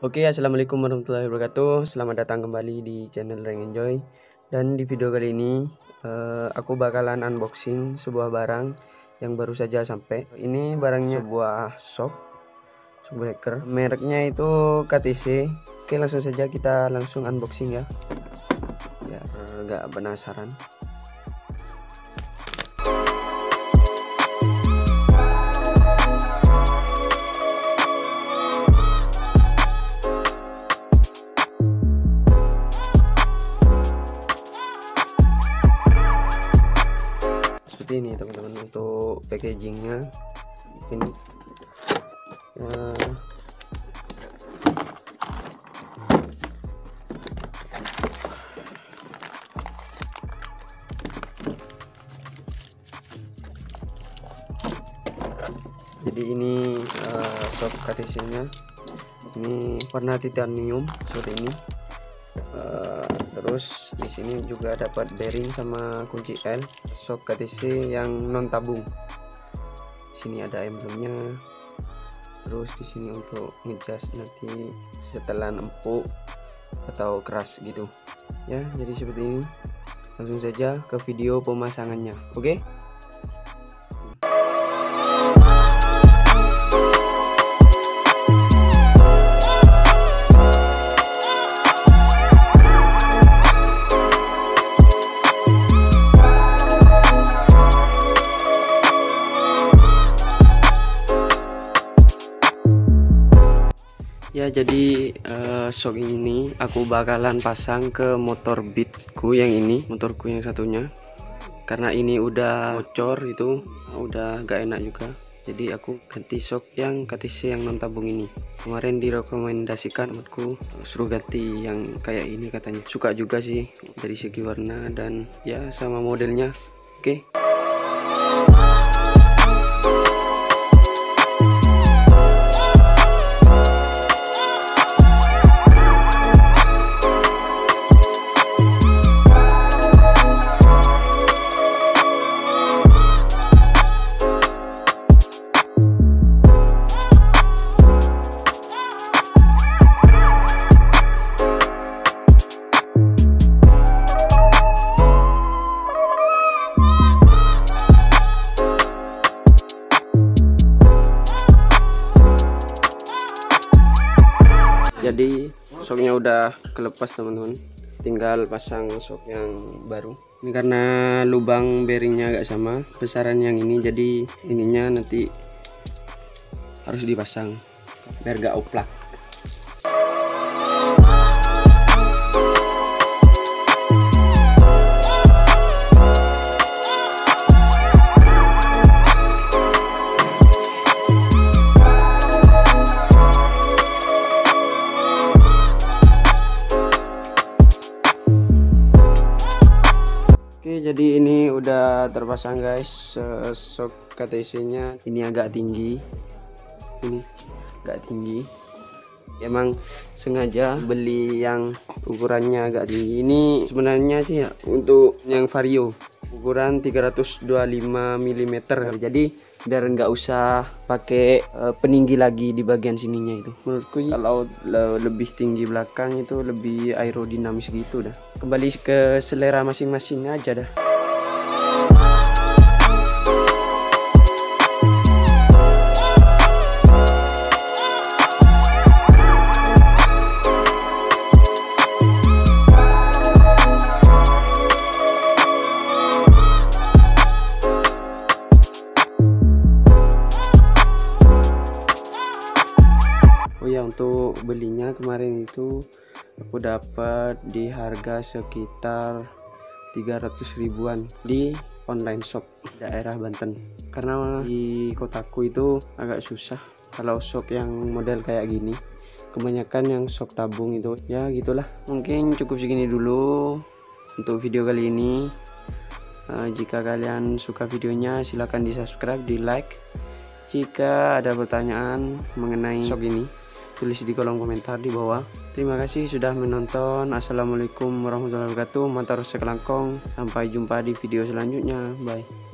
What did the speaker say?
Oke, assalamualaikum warahmatullahi wabarakatuh. Selamat datang kembali di channel Rank Enjoy. Dan di video kali ini uh, aku bakalan unboxing sebuah barang yang baru saja sampai. Ini barangnya sebuah shop, shop breaker. Mereknya itu KTC. Oke, langsung saja kita langsung unboxing ya. Biar nggak penasaran. Seperti ini teman-teman untuk packagingnya ini ya. jadi ini uh, KTC nya ini warna titanium seperti ini uh, terus di sini juga dapat bearing sama kunci L shock KTC yang non tabung sini ada emblemnya. Terus di sini untuk ngecas nanti setelah empuk atau keras gitu. Ya jadi seperti ini. Langsung saja ke video pemasangannya oke? okay? Ya jadi uh, shock ini aku bakalan pasang ke motor beatku yang ini motorku yang satunya. Karena ini udah bocor itu udah gak enak juga. Jadi aku ganti shock yang KTC yang non tabung ini. Kemarin direkomendasikan temanku suruh ganti yang kayak ini katanya. Suka juga sih dari segi warna dan ya sama modelnya. Oke. okay. Jadi soknya udah kelepas teman-teman. Tinggal pasang sok yang baru. Ini karena lubang bearingnya agak sama besaran yang ini. Jadi ininya nanti harus dipasang biar gak oplak jadi ini udah terpasang guys. Sok KTC nya ini agak tinggi. Ini agak tinggi. Emang sengaja beli yang ukurannya agak tinggi. Ini sebenarnya sih ya untuk yang vario. Ukuran 325 mm jadi biar nggak usah pakai uh, peninggi lagi di bagian sininya itu. Menurutku kalau le lebih tinggi belakang itu lebih aerodinamis gitu dah. Kembali ke selera masing-masing aja dah Oh ya untuk belinya kemarin itu aku dapat di harga sekitar 300 ribuan di online shop daerah Banten. Karena di kotaku itu agak susah kalau shop yang model kayak gini. Kebanyakan yang shop tabung itu. Ya gitulah. Mungkin cukup segini dulu untuk video kali ini. Uh, jika kalian suka videonya silahkan di subscribe di like jika ada pertanyaan mengenai shop ini tulis di kolom komentar di bawah. Terima kasih sudah menonton. Assalamualaikum warahmatullahi wabarakatuh. Mataros Sekelangkong. Sampai jumpa di video selanjutnya. Bye.